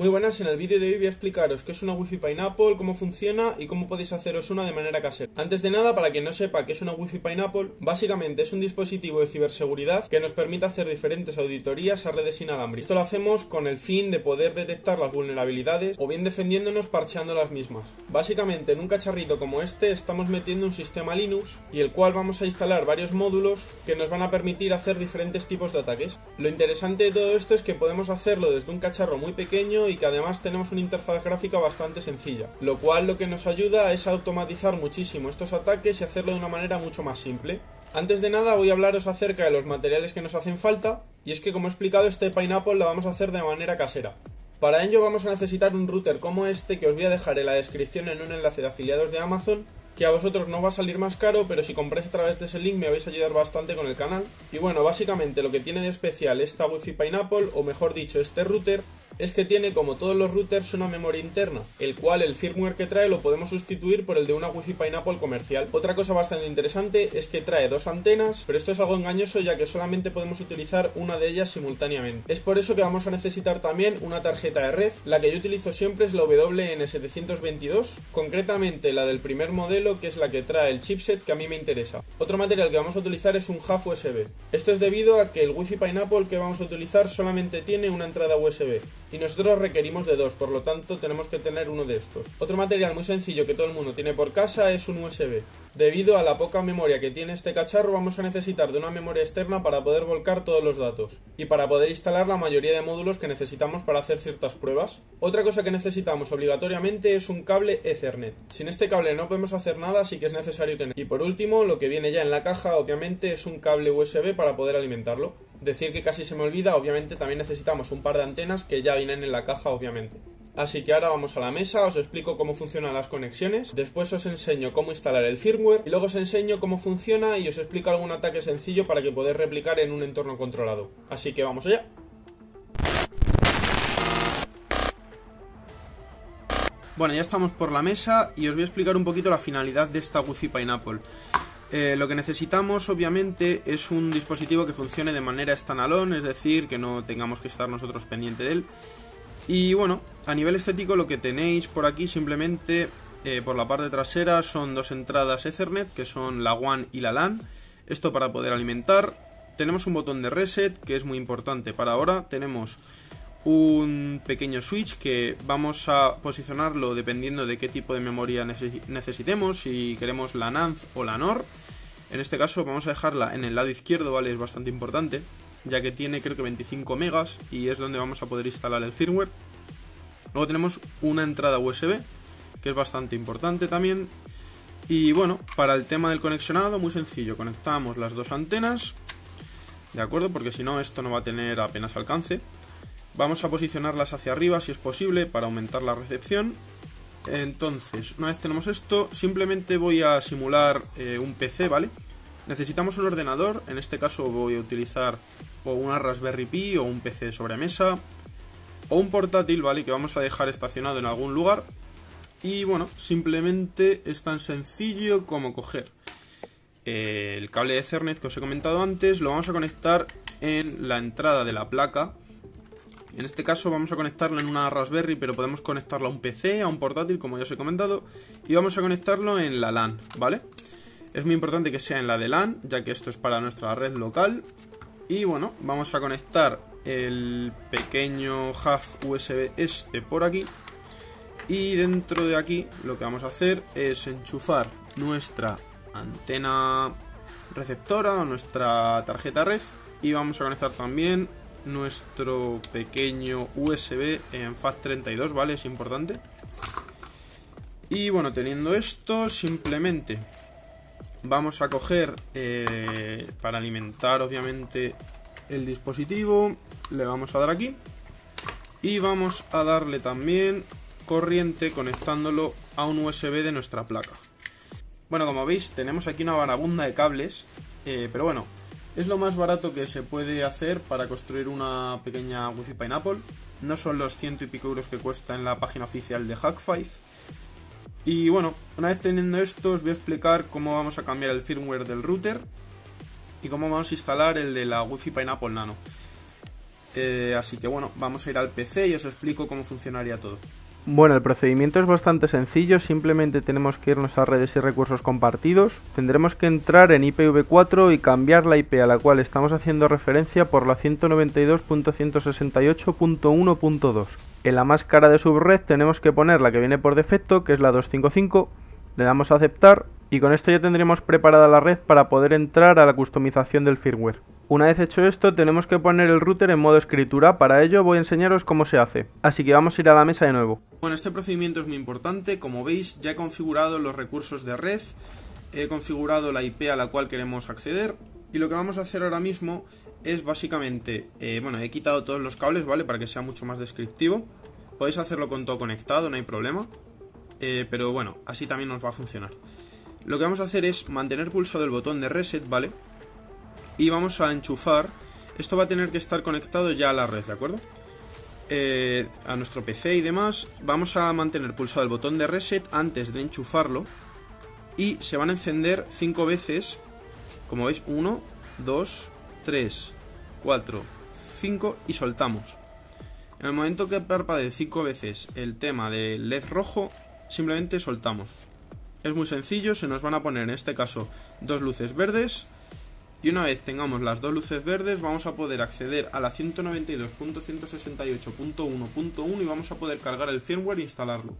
Muy buenas, en el vídeo de hoy voy a explicaros qué es una Wi-Fi Pineapple, cómo funciona y cómo podéis haceros una de manera casera. Antes de nada, para quien no sepa qué es una Wi-Fi Pineapple, básicamente es un dispositivo de ciberseguridad que nos permite hacer diferentes auditorías a redes inalámbricas. Esto lo hacemos con el fin de poder detectar las vulnerabilidades o bien defendiéndonos parcheando las mismas. Básicamente en un cacharrito como este estamos metiendo un sistema Linux y el cual vamos a instalar varios módulos que nos van a permitir hacer diferentes tipos de ataques. Lo interesante de todo esto es que podemos hacerlo desde un cacharro muy pequeño y que además tenemos una interfaz gráfica bastante sencilla, lo cual lo que nos ayuda es a automatizar muchísimo estos ataques y hacerlo de una manera mucho más simple. Antes de nada voy a hablaros acerca de los materiales que nos hacen falta, y es que como he explicado este Pineapple lo vamos a hacer de manera casera. Para ello vamos a necesitar un router como este que os voy a dejar en la descripción en un enlace de afiliados de Amazon que a vosotros no va a salir más caro, pero si compráis a través de ese link me vais a ayudar bastante con el canal. Y bueno, básicamente lo que tiene de especial esta Wi-Fi Pineapple, o mejor dicho, este router, es que tiene como todos los routers una memoria interna, el cual el firmware que trae lo podemos sustituir por el de una Wi-Fi Pineapple comercial. Otra cosa bastante interesante es que trae dos antenas, pero esto es algo engañoso ya que solamente podemos utilizar una de ellas simultáneamente. Es por eso que vamos a necesitar también una tarjeta de red, la que yo utilizo siempre es la WN722, concretamente la del primer modelo que es la que trae el chipset que a mí me interesa. Otro material que vamos a utilizar es un HAF USB. Esto es debido a que el Wi-Fi Pineapple que vamos a utilizar solamente tiene una entrada USB y nosotros requerimos de dos, por lo tanto tenemos que tener uno de estos. Otro material muy sencillo que todo el mundo tiene por casa es un USB. Debido a la poca memoria que tiene este cacharro vamos a necesitar de una memoria externa para poder volcar todos los datos y para poder instalar la mayoría de módulos que necesitamos para hacer ciertas pruebas. Otra cosa que necesitamos obligatoriamente es un cable Ethernet. Sin este cable no podemos hacer nada así que es necesario tener. Y por último lo que viene ya en la caja obviamente es un cable USB para poder alimentarlo. Decir que casi se me olvida, obviamente también necesitamos un par de antenas que ya vienen en la caja obviamente. Así que ahora vamos a la mesa, os explico cómo funcionan las conexiones, después os enseño cómo instalar el firmware y luego os enseño cómo funciona y os explico algún ataque sencillo para que podáis replicar en un entorno controlado. Así que vamos allá. Bueno, ya estamos por la mesa y os voy a explicar un poquito la finalidad de esta Wi-Fi Pineapple. Eh, lo que necesitamos obviamente es un dispositivo que funcione de manera standalone, es decir, que no tengamos que estar nosotros pendiente de él y bueno, a nivel estético lo que tenéis por aquí simplemente eh, por la parte trasera son dos entradas Ethernet que son la WAN y la LAN. Esto para poder alimentar. Tenemos un botón de reset que es muy importante para ahora. Tenemos un pequeño switch que vamos a posicionarlo dependiendo de qué tipo de memoria necesitemos, si queremos la NAND o la NOR. En este caso vamos a dejarla en el lado izquierdo, ¿vale? Es bastante importante ya que tiene creo que 25 megas y es donde vamos a poder instalar el firmware. Luego tenemos una entrada USB, que es bastante importante también. Y bueno, para el tema del conexionado, muy sencillo, conectamos las dos antenas, ¿de acuerdo? Porque si no, esto no va a tener apenas alcance. Vamos a posicionarlas hacia arriba si es posible para aumentar la recepción. Entonces, una vez tenemos esto, simplemente voy a simular eh, un PC, ¿vale? Necesitamos un ordenador, en este caso voy a utilizar o una Raspberry Pi o un PC sobremesa o un portátil, ¿vale? Que vamos a dejar estacionado en algún lugar. Y bueno, simplemente es tan sencillo como coger el cable de Ethernet que os he comentado antes, lo vamos a conectar en la entrada de la placa. En este caso vamos a conectarlo en una Raspberry, pero podemos conectarlo a un PC, a un portátil, como ya os he comentado, y vamos a conectarlo en la LAN, ¿vale? Es muy importante que sea en la de LAN, ya que esto es para nuestra red local y bueno, vamos a conectar el pequeño HAF USB este por aquí. Y dentro de aquí lo que vamos a hacer es enchufar nuestra antena receptora o nuestra tarjeta red. Y vamos a conectar también nuestro pequeño USB en FAT32, ¿vale? Es importante. Y bueno, teniendo esto, simplemente Vamos a coger eh, para alimentar obviamente el dispositivo. Le vamos a dar aquí. Y vamos a darle también corriente conectándolo a un USB de nuestra placa. Bueno, como veis tenemos aquí una barabunda de cables. Eh, pero bueno, es lo más barato que se puede hacer para construir una pequeña Wi-Fi Pineapple. No son los ciento y pico euros que cuesta en la página oficial de Hack5 y bueno, una vez teniendo esto os voy a explicar cómo vamos a cambiar el firmware del router y cómo vamos a instalar el de la Wi-Fi Pineapple Nano. Eh, así que bueno, vamos a ir al PC y os explico cómo funcionaría todo. Bueno, el procedimiento es bastante sencillo, simplemente tenemos que irnos a redes y recursos compartidos. Tendremos que entrar en IPv4 y cambiar la IP a la cual estamos haciendo referencia por la 192.168.1.2. En la máscara de subred tenemos que poner la que viene por defecto, que es la 255. Le damos a aceptar y con esto ya tendremos preparada la red para poder entrar a la customización del firmware. Una vez hecho esto tenemos que poner el router en modo escritura, para ello voy a enseñaros cómo se hace, así que vamos a ir a la mesa de nuevo. Bueno, este procedimiento es muy importante, como veis ya he configurado los recursos de red, he configurado la IP a la cual queremos acceder y lo que vamos a hacer ahora mismo es básicamente, eh, bueno, he quitado todos los cables, ¿vale? Para que sea mucho más descriptivo, podéis hacerlo con todo conectado, no hay problema, eh, pero bueno, así también nos va a funcionar. Lo que vamos a hacer es mantener pulsado el botón de reset, ¿vale? Y vamos a enchufar. Esto va a tener que estar conectado ya a la red, ¿de acuerdo? Eh, a nuestro PC y demás. Vamos a mantener pulsado el botón de reset antes de enchufarlo. Y se van a encender 5 veces. Como veis, 1, 2, 3, 4, 5 y soltamos. En el momento que parpadee 5 veces el tema del LED rojo, simplemente soltamos. Es muy sencillo, se nos van a poner en este caso dos luces verdes y una vez tengamos las dos luces verdes vamos a poder acceder a la 192.168.1.1 y vamos a poder cargar el firmware e instalarlo.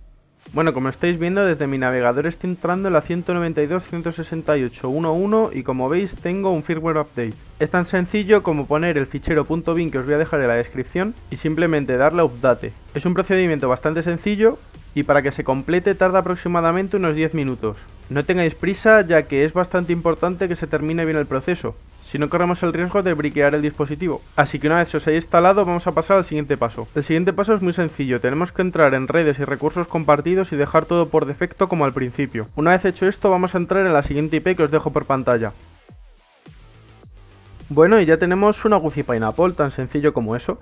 Bueno, como estáis viendo desde mi navegador estoy entrando en la 192.168.1.1 y como veis tengo un firmware update. Es tan sencillo como poner el fichero .bin que os voy a dejar en la descripción y simplemente darle update. Es un procedimiento bastante sencillo y para que se complete tarda aproximadamente unos 10 minutos. No tengáis prisa ya que es bastante importante que se termine bien el proceso, si no corremos el riesgo de briquear el dispositivo. Así que una vez os haya instalado vamos a pasar al siguiente paso. El siguiente paso es muy sencillo, tenemos que entrar en redes y recursos compartidos y dejar todo por defecto como al principio. Una vez hecho esto vamos a entrar en la siguiente IP que os dejo por pantalla. Bueno y ya tenemos una Wi-Fi Pineapple, tan sencillo como eso.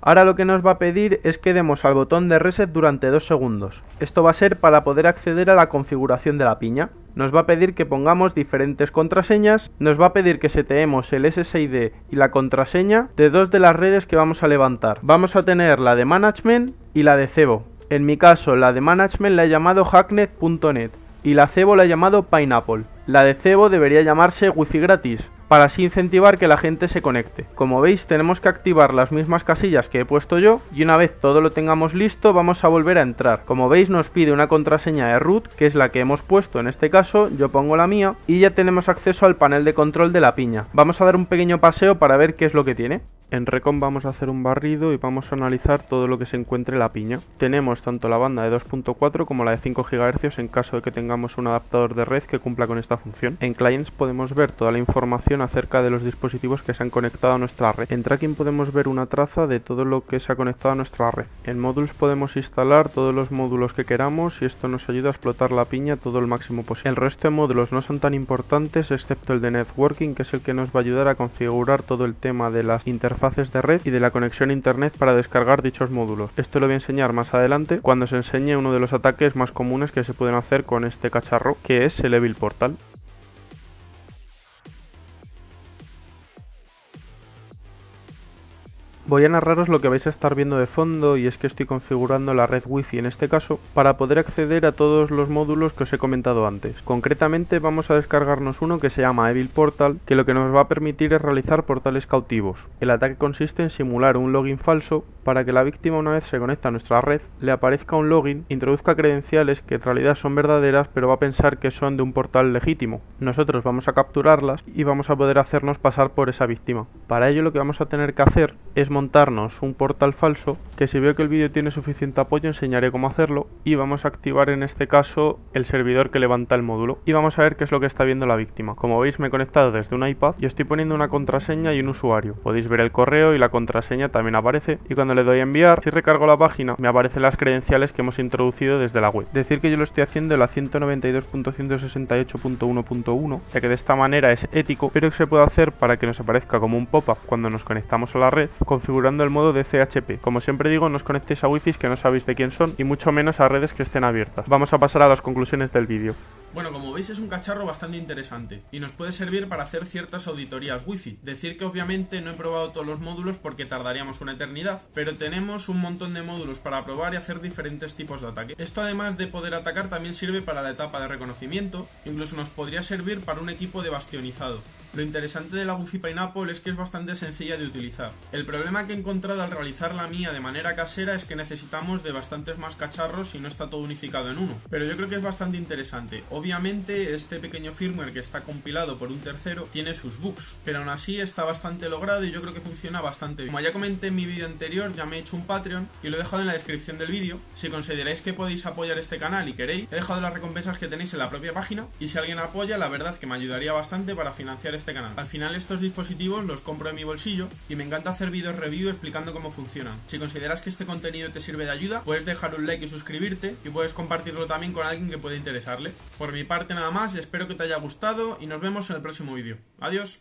Ahora lo que nos va a pedir es que demos al botón de reset durante 2 segundos. Esto va a ser para poder acceder a la configuración de la piña. Nos va a pedir que pongamos diferentes contraseñas, nos va a pedir que seteemos el SSID y la contraseña de dos de las redes que vamos a levantar. Vamos a tener la de management y la de cebo. En mi caso la de management la he llamado hacknet.net y la cebo la he llamado pineapple. La de cebo debería llamarse wifi gratis para así incentivar que la gente se conecte. Como veis tenemos que activar las mismas casillas que he puesto yo y una vez todo lo tengamos listo vamos a volver a entrar. Como veis nos pide una contraseña de root que es la que hemos puesto en este caso, yo pongo la mía y ya tenemos acceso al panel de control de la piña. Vamos a dar un pequeño paseo para ver qué es lo que tiene. En Recon vamos a hacer un barrido y vamos a analizar todo lo que se encuentre en la piña. Tenemos tanto la banda de 2.4 como la de 5 GHz en caso de que tengamos un adaptador de red que cumpla con esta función. En Clients podemos ver toda la información acerca de los dispositivos que se han conectado a nuestra red. En Tracking podemos ver una traza de todo lo que se ha conectado a nuestra red. En Modules podemos instalar todos los módulos que queramos y esto nos ayuda a explotar la piña todo el máximo posible. El resto de módulos no son tan importantes excepto el de Networking que es el que nos va a ayudar a configurar todo el tema de las interfaces fases de red y de la conexión a internet para descargar dichos módulos. Esto lo voy a enseñar más adelante cuando se enseñe uno de los ataques más comunes que se pueden hacer con este cacharro que es el Evil Portal. Voy a narraros lo que vais a estar viendo de fondo y es que estoy configurando la red wifi en este caso para poder acceder a todos los módulos que os he comentado antes. Concretamente vamos a descargarnos uno que se llama Evil Portal que lo que nos va a permitir es realizar portales cautivos. El ataque consiste en simular un login falso para que la víctima una vez se conecta a nuestra red le aparezca un login, introduzca credenciales que en realidad son verdaderas pero va a pensar que son de un portal legítimo. Nosotros vamos a capturarlas y vamos a poder hacernos pasar por esa víctima. Para ello lo que vamos a tener que hacer es montarnos un portal falso que si veo que el vídeo tiene suficiente apoyo enseñaré cómo hacerlo y vamos a activar en este caso el servidor que levanta el módulo y vamos a ver qué es lo que está viendo la víctima. Como veis me he conectado desde un iPad y estoy poniendo una contraseña y un usuario. Podéis ver el correo y la contraseña también aparece y cuando le doy enviar, si recargo la página me aparecen las credenciales que hemos introducido desde la web. Decir que yo lo estoy haciendo en la 192.168.1.1 ya que de esta manera es ético pero que se puede hacer para que nos aparezca como un pop-up cuando nos conectamos a la red configurando el modo de CHP. Como siempre digo, no os conectéis a wifi que no sabéis de quién son y mucho menos a redes que estén abiertas. Vamos a pasar a las conclusiones del vídeo. Bueno, como veis es un cacharro bastante interesante y nos puede servir para hacer ciertas auditorías wifi. Decir que obviamente no he probado todos los módulos porque tardaríamos una eternidad, pero tenemos un montón de módulos para probar y hacer diferentes tipos de ataque. Esto además de poder atacar también sirve para la etapa de reconocimiento, incluso nos podría servir para un equipo de bastionizado. Lo interesante de la Wi-Fi Pineapple es que es bastante sencilla de utilizar. El problema que he encontrado al realizar la mía de manera casera es que necesitamos de bastantes más cacharros y no está todo unificado en uno. Pero yo creo que es bastante interesante. Obviamente este pequeño firmware que está compilado por un tercero tiene sus bugs, pero aún así está bastante logrado y yo creo que funciona bastante bien. Como ya comenté en mi vídeo anterior, ya me he hecho un Patreon y lo he dejado en la descripción del vídeo. Si consideráis que podéis apoyar este canal y queréis, he dejado las recompensas que tenéis en la propia página y si alguien apoya, la verdad que me ayudaría bastante para financiar este canal. Al final estos dispositivos los compro en mi bolsillo y me encanta hacer vídeos review explicando cómo funcionan. Si consideras que este contenido te sirve de ayuda, puedes dejar un like y suscribirte y puedes compartirlo también con alguien que pueda interesarle. Por mi parte nada más, espero que te haya gustado y nos vemos en el próximo vídeo. Adiós.